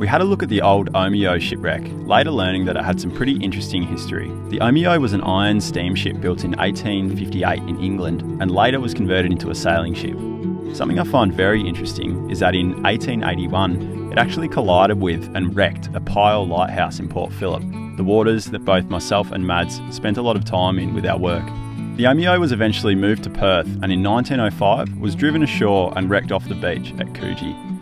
We had a look at the old Omeo shipwreck, later learning that it had some pretty interesting history. The Omeo was an iron steamship built in 1858 in England and later was converted into a sailing ship. Something I find very interesting is that in 1881 it actually collided with and wrecked a pile lighthouse in Port Phillip, the waters that both myself and Mads spent a lot of time in with our work. The Omeo was eventually moved to Perth and in 1905 was driven ashore and wrecked off the beach at Coogee.